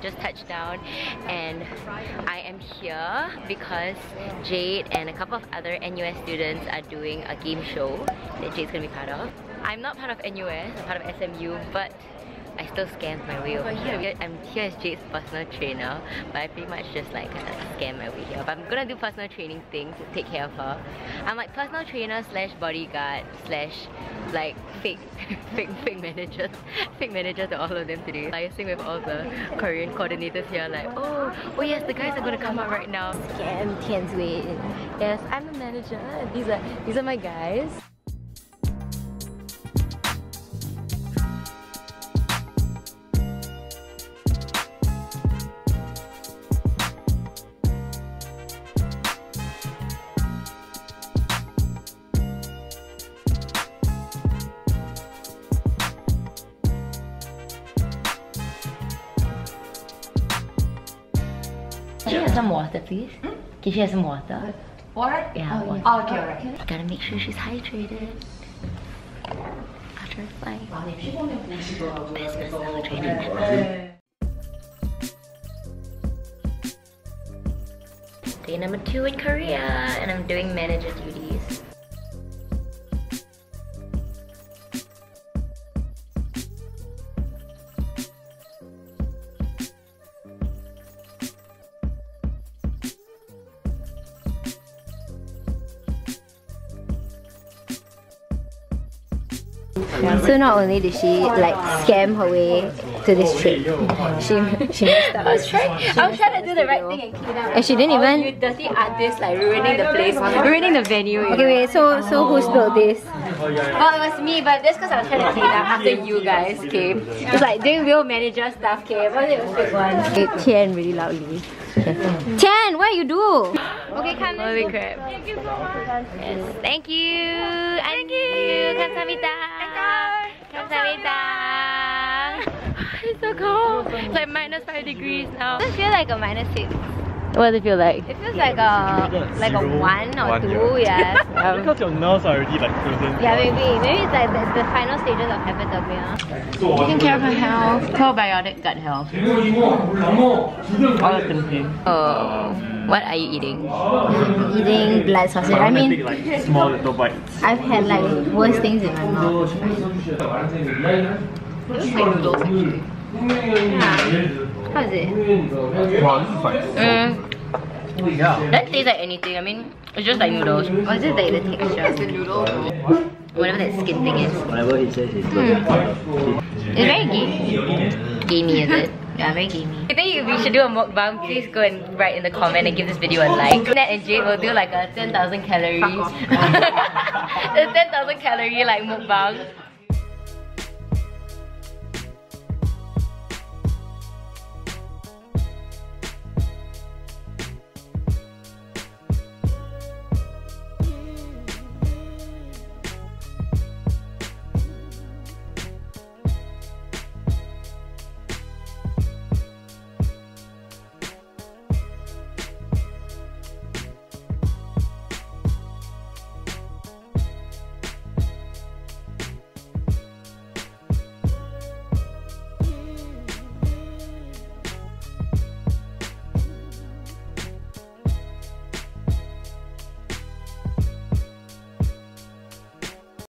just touched down and I am here because Jade and a couple of other NUS students are doing a game show that Jade's gonna be part of. I'm not part of NUS, I'm part of SMU, but I still scammed my way over here. I'm here as Jade's personal trainer, but I pretty much just like kind of scam my way here. But I'm gonna do personal training things to take care of her. I'm like personal trainer slash bodyguard slash like fake fake fake managers fake manager to all of them today. Liaising with all the Korean coordinators here like oh oh yes the guys are gonna come out right now. Scam Tyen's. Yes, I'm a manager. These are these are my guys. Can you have some water, please? Can she have some water? Water? Yeah, Oh, water. yeah. Oh, okay, alright. Gotta make sure she's hydrated. After a flight. Best personal trainer ever. Day number two in Korea, and I'm doing manager duties. Yeah. So not only did she like scam her way to this trip, she she messed up. I was trying, I was trying to do the right thing and clean up. And she didn't even. Oh, you dirty artist, like ruining the place, ruining the venue. Okay, wait. So so who spilled this? Oh, oh, it was me, but that's because I was trying to clean up after you guys came. It's like they will manager stuff came, but it was big one. Tyen really loudly. Tyen, what you do? Okay, come. Holy crap. Thank you so much. Yes, thank you. Thank you. Thank you. Like minus 5 degrees now. Does it feel like a minus 6? What does it feel like? It feels like a like a 1 or One, 2, yeah. yes. Um, Because your nerves are already like frozen. yeah, maybe. Maybe it's like the, the final stages of hypothermia. Taking care of her health. Probiotic gut health. All I can think. Oh. What are you eating? Eating blood sausage. I I mean, like small little bites. I've had like worse things in my mouth. How is it? Wow, this is like Mm. Doesn't taste like anything. I mean, it's just like noodles. Or is it like the texture? It's the noodle. Whatever that skin thing is. whatever he says is It's very gamey. Gamey, is it? Yeah, very gamey. I think we should do a mukbang. Please go and write in the comment and give this video a like. Nat and Jade will do like a 10,000 calories. a 10,000 calorie like mukbang.